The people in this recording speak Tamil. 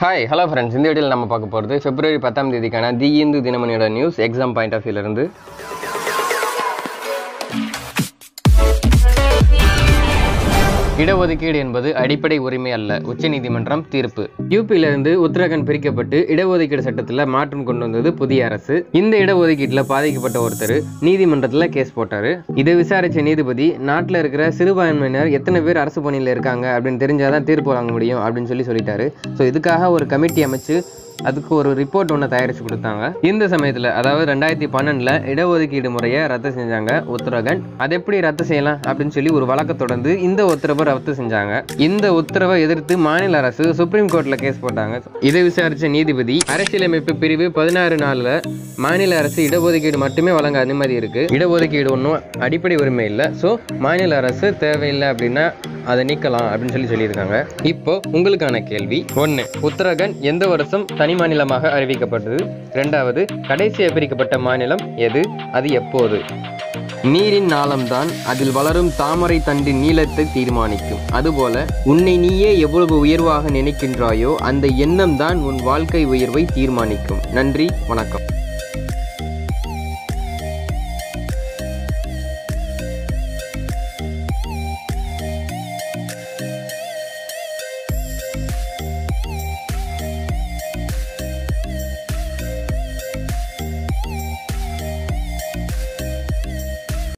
ஹாய் ஹலோ ஃப்ரெண்ட்ஸ் இந்த வீடியோவில் நம்ம பார்க்க போகிறது பிப்ரவரி பத்தாம் தேதிக்கான தி இந்து தினமணியோட நியூஸ் எக்ஸாம் பாயிண்ட் ஆஃப் வியூலேருந்து இடஒதுக்கீடு என்பது அடிப்படை உரிமை அல்ல உச்சநீதிமன்றம் தீர்ப்பு. யூபியிலிருந்து உத்தரகாண்ட் பிரிக்கப்பட்டு இடஒதுக்கீடு சட்டத்தில் மாற்றம் கொண்டு வந்தது புதிய அரசு. இந்த இடஒதுக்கீட்டில் பாதிக்கப்பட்ட ஒருத்தர் நீதிமன்றத்தில் கேஸ் போட்டாரு. இதை விசாரிச்ச நீதிபதி நாட்டில் இருக்கிற சிறுபான்மையினர் எத்தனை பேர் அரசு பணியில் இருக்காங்க அப்படின்னு தெரிஞ்சாதான் தீர்ப்பு வழங்க முடியும் அப்படின்னு சொல்லி சொல்லிட்டாரு. ஸோ இதுக்காக ஒரு கமிட்டி அமைச்சு அதுக்கு ஒரு ரிப்போர்ட் ஒன்று தயாரித்து கொடுத்தாங்க. இந்த சமயத்தில் அதாவது ரெண்டாயிரத்தி பன்னெண்டில் இடஒதுக்கீடு முறையை ரத்து செஞ்சாங்க உத்தரகாண்ட் அதை எப்படி ரத்து செய்யலாம் அப்படின்னு சொல்லி ஒரு வழக்கை தொடர்ந்து இந்த உத்தரவை ரத்து செஞ்சாங்க. இந்த உத்தரவை எதிர்த்து மாநில அரசு சுப்ரீம் கோர்ட்டில் கேஸ் போட்டாங்க. இதை விசாரித்த நீதிபதி அரசியலமைப்பு பிரிவு பதினாறு நாளில் மாநில அரசு இடஒதுக்கீடு மட்டுமே வழங்க அனுமதி இருக்கு. இடஒதுக்கீடு ஒன்றும் அடிப்படை உரிமை இல்லை. ஸோ மாநில அரசு தேவையில்லை அப்படின்னா அதை நீக்கலாம் அப்படின்னு சொல்லி சொல்லியிருக்காங்க. இப்போ உங்களுக்கான கேள்வி ஒன்று உத்தரகண்ட் எந்த வருஷம் தனி மாநிலமாக அறிவிக்கப்பட்டது? ரெண்டாவது கடைசியாக பிரிக்கப்பட்ட மாநிலம் எது? அது எப்போது? நீரின் நாளம்தான் அதில் வளரும் தாமரை தண்டின் நீளத்தை தீர்மானிக்கும். அதுபோல உன்னை நீயே எவ்வளவு உயர்வாக நினைக்கின்றாயோ அந்த எண்ணம் தான் உன் வாழ்க்கை உயர்வை தீர்மானிக்கும். நன்றி வணக்கம்.